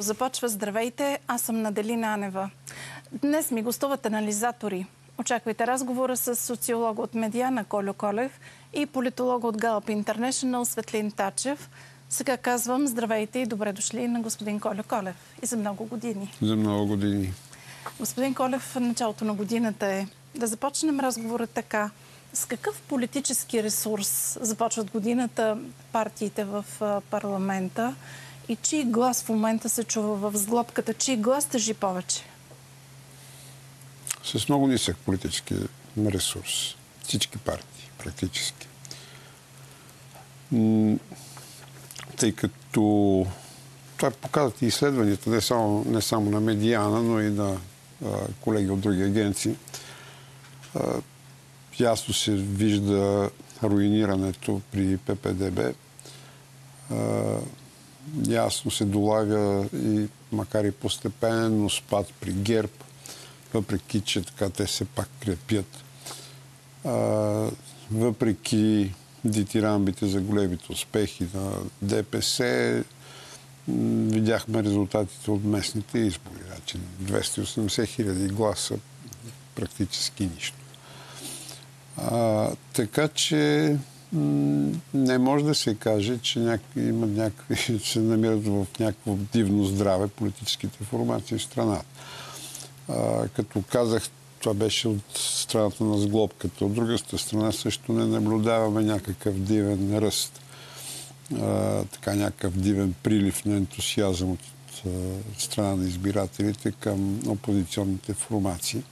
Започва Здравейте, аз съм Наделина Анева. Днес ми гостуват анализатори. Очаквайте разговора с социолога от Медиана Колю Колев и политолога от Gallup International Светлин Тачев. Сега казвам здравейте и добре дошли на господин Колю Колев. И за много години. За много години. Господин Колев, началото на годината е да започнем разговора така. С какъв политически ресурс започват годината партиите в парламента и чий глас в момента се чува в сглобката? Чий глас тъжи повече? С много нисък политически ресурс. Всички партии, практически. Тъй като това показват и изследванията, не само, не само на Медиана, но и на а, колеги от други агенции. А, ясно се вижда руинирането при ППДБ. А, ясно се долага и макар и постепенен, но спад при ГЕРБ, въпреки че така те се пак крепят. А, въпреки дитирамбите за големите успехи на ДПС, видяхме резултатите от местните избори. Значи 280 хиляди гласа, практически нищо. А, така че не може да се каже, че има някакви, се намират в някакво дивно здраве политическите формации в страната. Като казах, това беше от страната на сглобката. От другата страна също не наблюдаваме някакъв дивен ръст. Така някакъв дивен прилив на ентусиазъм от страна на избирателите към опозиционните формации.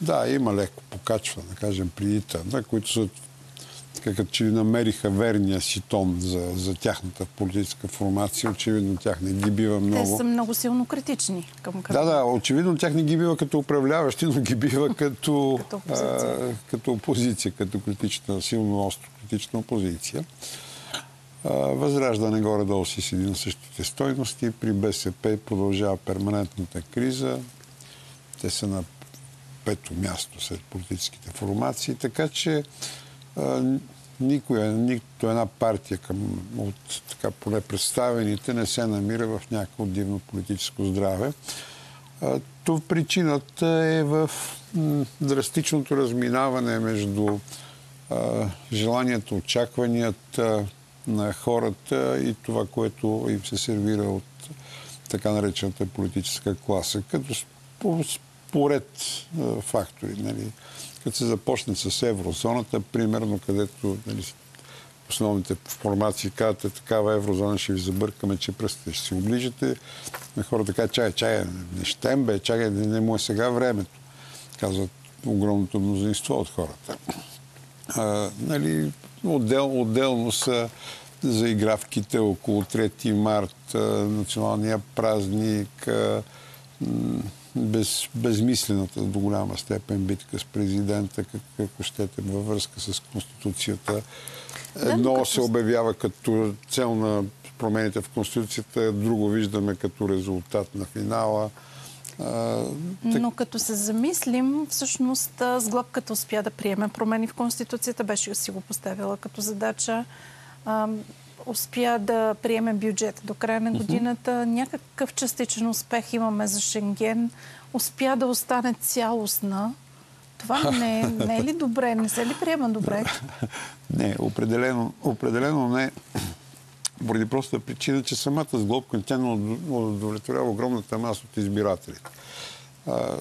Да, има леко покачване, да кажем, при ИТА, които са като че намериха верния си тон за, за тяхната политическа формация. Очевидно тях не ги бива много. Те са много силно критични към Да, да, очевидно тях не ги бива като управляващи, но ги бива като, като, опозиция. А, като опозиция, като критична, силно остро критична опозиция. А, възраждане горе-долу си седи на същите стойности. При БСП продължава перманентната криза. Те са на пето място сред политическите формации, така че никоя, нито една партия към, от така поне представените не се намира в някакво дивно политическо здраве. То причината е в драстичното разминаване между желанията, очакванията на хората и това, което им се сервира от така наречената политическа класа, като според фактори. Нали? като се започне с еврозоната, примерно, където нали, основните формации казват, е такава еврозона ще ви забъркаме, че пръстите ще си оближите. На хората казват, чай, чай, не щем бе, чакай, не, не му е сега времето. Казват огромното мнозинство от хората. А, нали, отдел, отделно са заигравките около 3 март, националния празник, без, безмислената до голяма степен битка с президента, как, ако щете, във връзка с Конституцията. Едно да, се обявява като цел на промените в Конституцията, друго виждаме като резултат на финала. А, так... Но като се замислим, всъщност сглобката успя да приеме промени в Конституцията, беше си го поставила като задача. А, успя да приеме бюджет до края на годината. Някакъв частичен успех имаме за Шенген. Успя да остане цялостна. Това не, не е ли добре? Не се ли приема добре? не, определено, определено не. Поради простата причина, че самата сглобка тя не удовлетворява огромната маса от избирателите. А,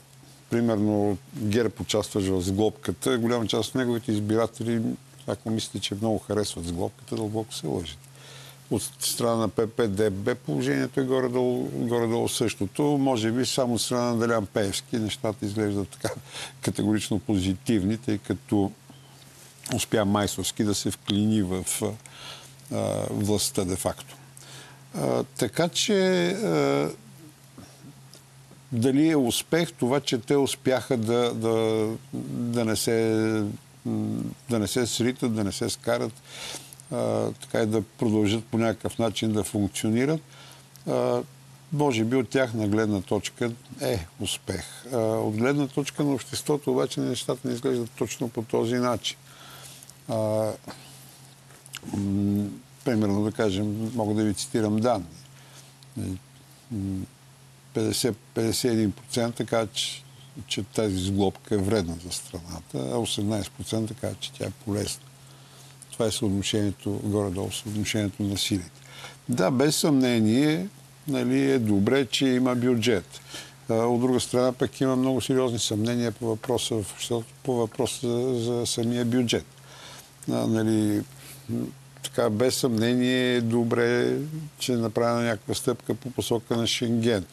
примерно Герб участваше в сглобката. Голяма част от неговите избиратели, ако мислите, че много харесват сглобката, дълбоко се лъжат от страна на ППДБ положението е горе-долу, горе-долу същото. Може би само от страна на Делян Пеевски нещата изглеждат така категорично позитивни, тъй като успя майсовски да се вклини в а, властта де-факто. така че а, дали е успех това, че те успяха да, да, да, не, се, да не се сритат, да не се скарат така и да продължат по някакъв начин да функционират. А, може би от тяхна гледна точка е успех. От гледна точка на обществото обаче нещата не изглеждат точно по този начин. Примерно да кажем, мога да ви цитирам данни. 50, 51% казват, че, че тази сглобка е вредна за страната, а 18% казват, че тя е полезна. Това е съотношението, горе-долу съотношението на силите. Да, без съмнение нали, е добре, че има бюджет. От друга страна пък има много сериозни съмнения по въпроса, по въпроса за, за самия бюджет. Нали, така, без съмнение е добре, че е направена някаква стъпка по посока на Шенген.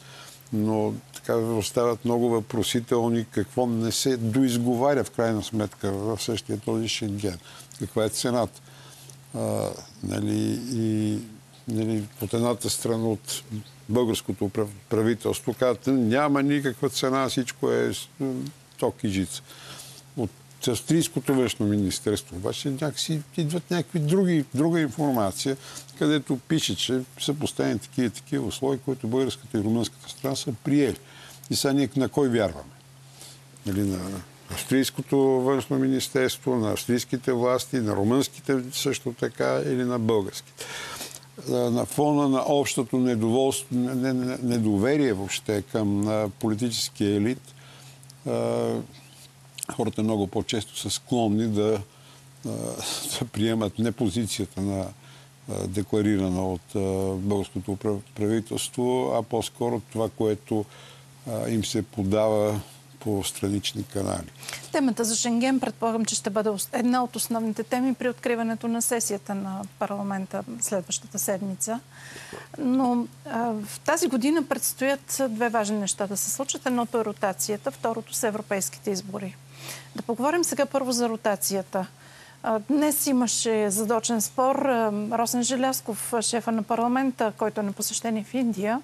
Но така остават много въпросителни какво не се доизговаря в крайна сметка в същия този Шенген. Каква е цената? А, нали, и нали, от едната страна от българското правителство казват, няма никаква цена, всичко е ток и жица. От австрийското външно министерство обаче някакси идват някакви други, друга информация, където пише, че са поставени такива такива условия, които българската и румънската страна са приели. И сега ние на кой вярваме? Нали, на австрийското външно министерство, на австрийските власти, на румънските също така или на българските на фона на общото недоволство, недоверие въобще към политическия елит, хората много по-често са склонни да, да приемат не позицията на декларирана от българското правителство, а по-скоро това, което им се подава по странични канали. Темата за Шенген предполагам, че ще бъде една от основните теми при откриването на сесията на парламента следващата седмица. Но а, в тази година предстоят две важни неща да се случат. Едното е ротацията, второто са европейските избори. Да поговорим сега първо за ротацията. Днес имаше задочен спор. Росен Желясков, шефа на парламента, който е на посещение в Индия,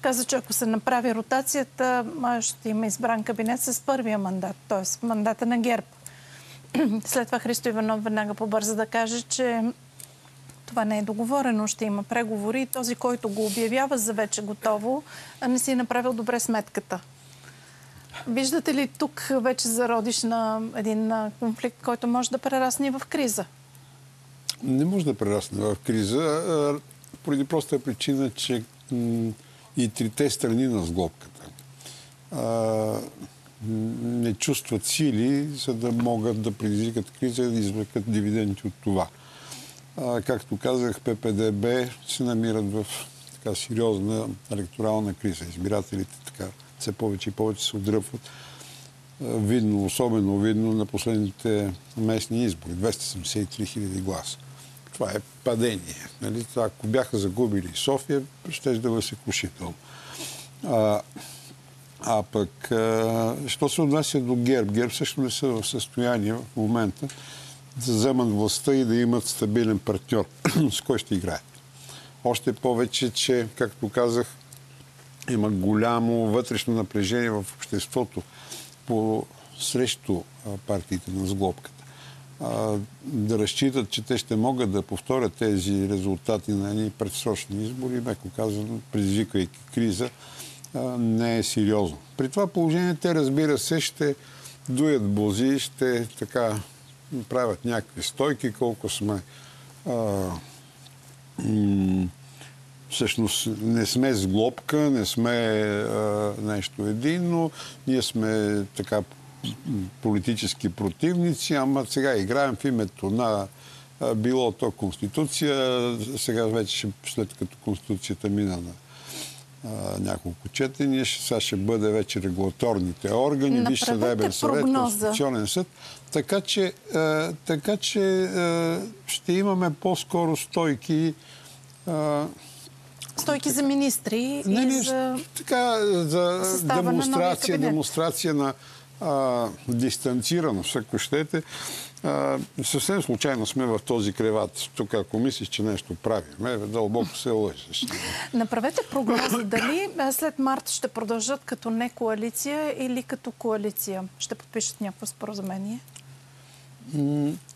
каза, че ако се направи ротацията, ще има избран кабинет с първия мандат, т.е. мандата на ГЕРБ. След това Христо Иванов веднага побърза да каже, че това не е договорено, ще има преговори и този, който го обявява за вече готово, не си е направил добре сметката. Виждате ли тук вече зародиш на един конфликт, който може да прерасне в криза? Не може да прерасне в криза, поради проста причина, че и трите страни на сглобката не чувстват сили, за да могат да предизвикат криза и да извлекат дивиденти от това. както казах, ППДБ се намират в така сериозна електорална криза. Избирателите така все повече и повече се отдръпват. Видно, особено видно на последните местни избори. 273 хиляди гласа. Това е падение. Нали? Ако бяха загубили София, ще да бъде секушително. А, а пък, а, що се отнася до ГЕРБ? ГЕРБ също не са в състояние в момента да вземат властта и да имат стабилен партньор, с кой ще играят. Още повече, че, както казах, има голямо вътрешно напрежение в обществото по срещу партиите на сглобката. Да разчитат, че те ще могат да повторят тези резултати на едни предсрочни избори, меко казано, предизвиквайки криза, не е сериозно. При това положение те, разбира се, ще дуят бози, ще така правят някакви стойки, колко сме а, всъщност не сме сглобка, не сме а, нещо единно, ние сме така политически противници, ама сега играем в името на а, било то Конституция, сега вече след като Конституцията мина на а, няколко четения, сега ще бъде вече регулаторните органи, Виж съдебен съвет, Конституционен съд. Така че, а, така че ще имаме по-скоро стойки Стойки за министри не, и за... Така, за демонстрация, на демонстрация на а, дистанцираност, ако щете. А, съвсем случайно сме в този креват. Тук, ако мислиш, че нещо правим, е, дълбоко се лъжеш. Направете прогноза дали след март ще продължат като не коалиция или като коалиция. Ще подпишат някакво споразумение?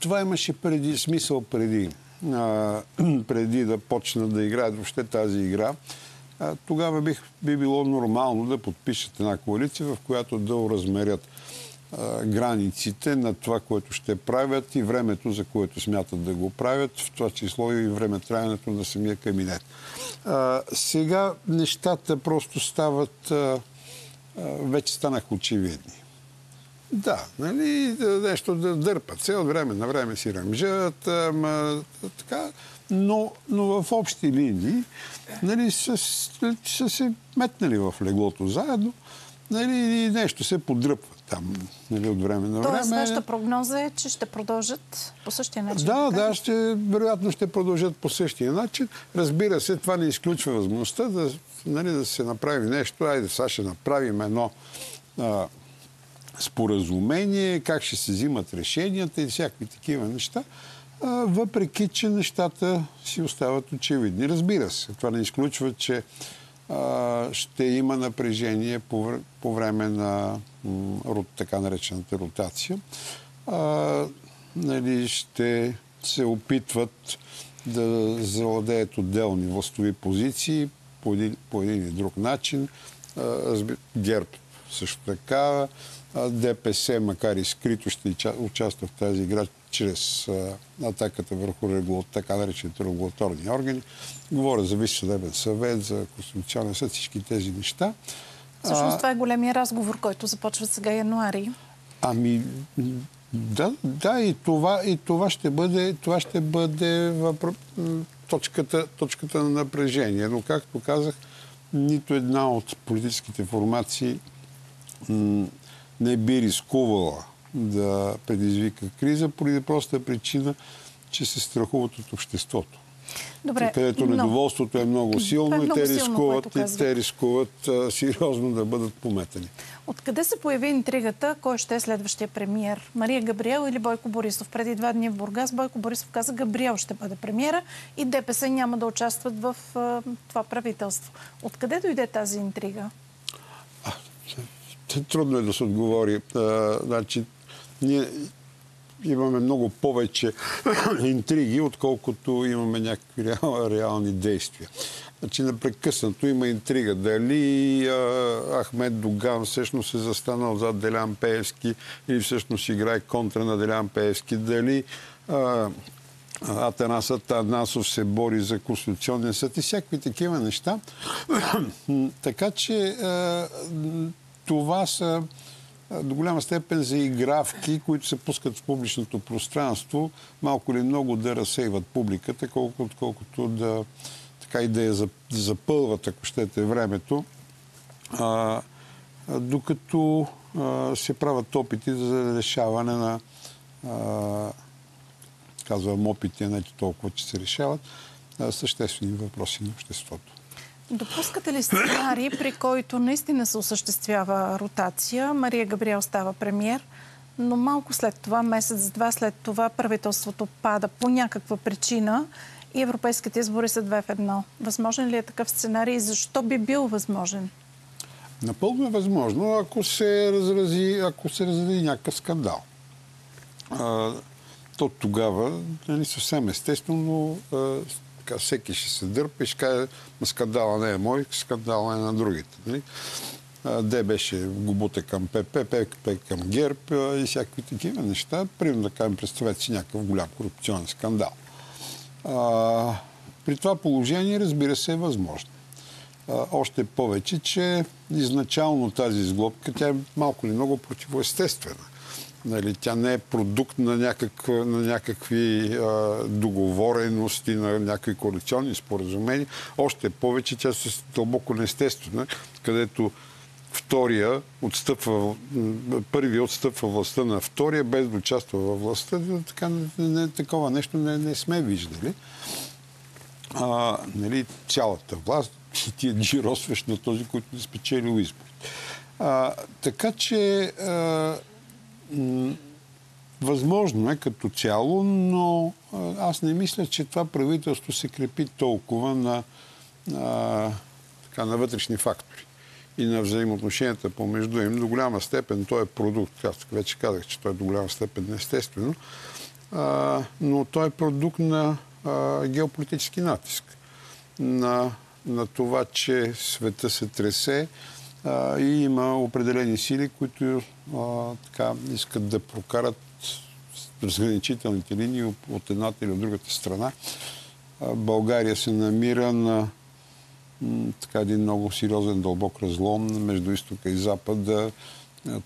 Това имаше преди, смисъл преди а, преди да почнат да играят въобще тази игра, а, тогава бих, би било нормално да подпишат една коалиция, в която да уразмерят границите на това, което ще правят и времето, за което смятат да го правят, в това число и време траенето на самия кабинет. Сега нещата просто стават, вече станаха очевидни. Да, нали, нещо да дърпат се, от време на време си ръмжат, ама, така, но, но в общи линии нали, са, са се метнали в леглото заедно нали, и нещо се подръпва там нали, от време на време. Тоест, вашата прогноза е, че ще продължат по същия начин? Да, така? да, ще, вероятно ще продължат по същия начин. Разбира се, това не изключва възможността да, нали, да се направи нещо. Айде, сега ще направим едно а, споразумение, как ще се взимат решенията и всякакви такива неща. Въпреки, че нещата си остават очевидни. Разбира се, това не изключва, че ще има напрежение по, време на така наречената ротация. Нали, ще се опитват да завладеят отделни властови позиции по един, по един или друг начин. ГЕРБ също така. ДПС, макар и скрито, ще участва в тази игра чрез атаката върху така наречените регулаторни органи. Говоря за Висше съдебен съвет, за Конституционен съд, всички тези неща. Всъщност това е големия разговор, който започва сега януари. Ами, да, да и, това, и това ще бъде, това ще бъде въпро... точката, точката на напрежение. Но, както казах, нито една от политическите формации не би рискувала да предизвика криза, поради проста причина, че се страхуват от обществото. Добре, където недоволството е много силно, е много и те силно, рискуват, и те рискуват а, сериозно да бъдат пометени. Откъде се появи интригата? Кой ще е следващия премиер? Мария Габриел или Бойко Борисов? Преди два дни в Бургас Бойко Борисов каза Габриел ще бъде премиера и ДПС няма да участват в а, това правителство. Откъде дойде тази интрига? А, трудно е да се отговори. А, значи, ние имаме много повече интриги, отколкото имаме някакви реал, реални действия. Значи непрекъснато има интрига. Дали а, Ахмед Доган всъщност е застанал зад Делян Пеевски или всъщност играе контра на Делян Пеевски. Дали а, Атанасът Танасов се бори за Конституционния съд и всякакви такива неща. така че а, това са до голяма степен за игравки, които се пускат в публичното пространство, малко или много да разсейват публиката, колкото, колкото да, така и да я запълват, ако щете, времето, а, докато а, се правят опити за решаване на а, казвам опити, не толкова, че се решават, съществени въпроси на обществото. Допускате ли сценарий, при който наистина се осъществява ротация? Мария Габриел става премьер, но малко след това, месец-два след това, правителството пада по някаква причина и европейските избори са две в едно. Възможен ли е такъв сценарий и защо би бил възможен? Напълно е възможно, ако се разрази, ако се разрази някакъв скандал. А, то тогава, нали, съвсем естествено, така, всеки ще се дърпа и ще каже, скандала не е мой, скандала е на другите. Нали? Де беше губута към ПП, ПКП към ГЕРБ и всякакви такива неща. Примерно да кажем, представете си някакъв голям корупционен скандал. А, при това положение, разбира се, е възможно. А, още повече, че изначално тази изглобка, тя е малко или много противоестествена. Нали, тя не е продукт на, някак, на някакви а, договорености, на някакви коалиционни споразумения. Още повече тя се дълбоко неестествена, където втория отстъпва, първия отстъпва властта на втория, без да участва във властта. Така, не, такова нещо не, не сме виждали. А, нали, цялата власт и ти джиросваш на този, който не спечелил изборите. така че а, Възможно е като цяло, но аз не мисля, че това правителство се крепи толкова на, на, така, на вътрешни фактори и на взаимоотношенията помежду им. До голяма степен той е продукт, аз вече казах, че той е до голяма степен естествено, а, но той е продукт на а, геополитически натиск. На, на това, че света се тресе, И има определени сили, които а, така, искат да прокарат разграничителните линии от едната или от другата страна. България се намира на така един много сериозен дълбок разлом между изтока и запада.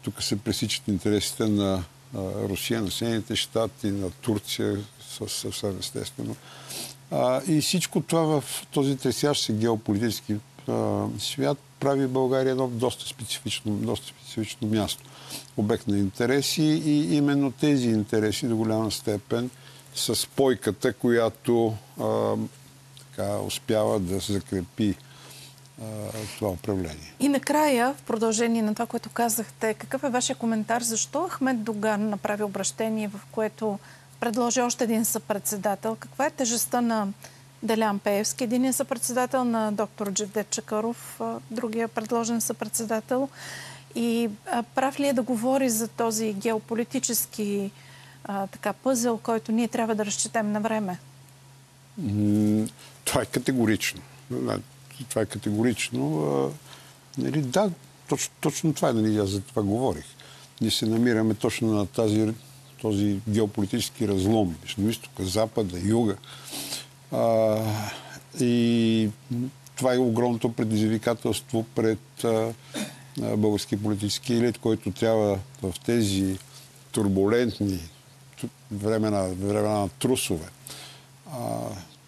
Тук се пресичат интересите на Русия, на Съединените щати, на Турция, съвсем естествено. И всичко това в този тресящ се геополитически свят прави България едно доста специфично, доста специфично място. Обект на интереси и именно тези интереси до голяма степен с спойката, която а, така, успява да се закрепи това управление. И накрая, в продължение на това, което казахте, какъв е вашия коментар? Защо Ахмед Доган направи обращение, в което предложи още един съпредседател? Каква е тежестта на Делян Пеевски, единият съпредседател на доктор Джевдет Чакаров, другия предложен съпредседател? И прав ли е да говори за този геополитически а, така, пъзел, който ние трябва да разчетем на време? Това е категорично. Това е категорично. Нали, да, точно, точно това е, нали, аз за това говорих. Ние се намираме точно на тази, този геополитически разлом между изтока, запада, юга. А, и това е огромното предизвикателство пред а, български политически елит, който трябва в тези турбулентни времена, времена на трусове, а,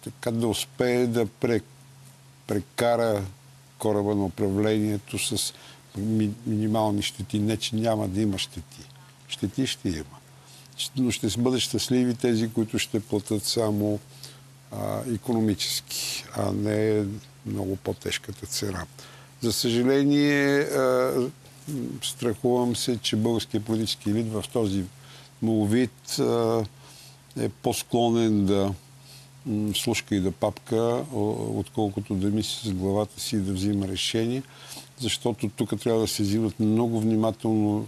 така да успее да прекара кораба на управлението с ми, минимални щети. Не, че няма да има щети. Щети ще има. Но ще бъдат щастливи тези, които ще платят само а, економически, а не много по-тежката цена. За съжаление, а, страхувам се, че българския политически елит в този му вид а, е по-склонен да слушка и да папка, отколкото да мисли с главата си да взима решение, защото тук трябва да се взимат много внимателно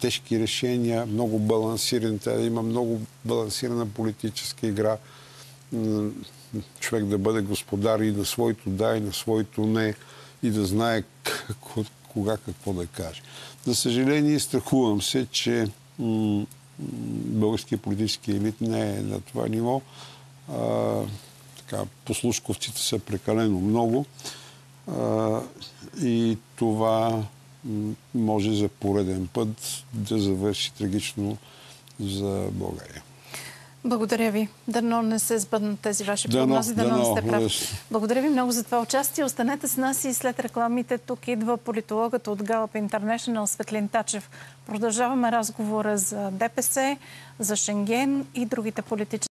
тежки решения, много балансирани. Трябва да има много балансирана политическа игра. Човек да бъде господар и на своето да, и на своето не, и да знае какво, кога какво да каже. За съжаление, страхувам се, че българския политически елит не е на това ниво а, така, послушковците са прекалено много а, и това може за пореден път да завърши трагично за България. Благодаря ви. Дано не се сбъднат тези ваши прогнози. Дано, дано, не сте прав. Благодаря ви много за това участие. Останете с нас и след рекламите. Тук идва политологът от Gallup International Светлин Тачев. Продължаваме разговора за ДПС, за Шенген и другите политически